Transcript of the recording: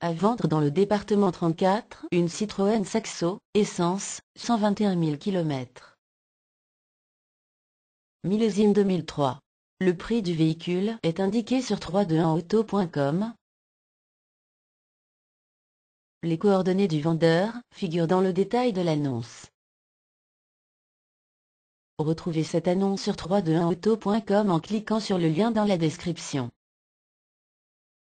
À vendre dans le département 34, une Citroën Saxo, essence, 121 000 km. Millésime 2003. Le prix du véhicule est indiqué sur 321auto.com. Les coordonnées du vendeur figurent dans le détail de l'annonce. Retrouvez cette annonce sur 321auto.com en cliquant sur le lien dans la description.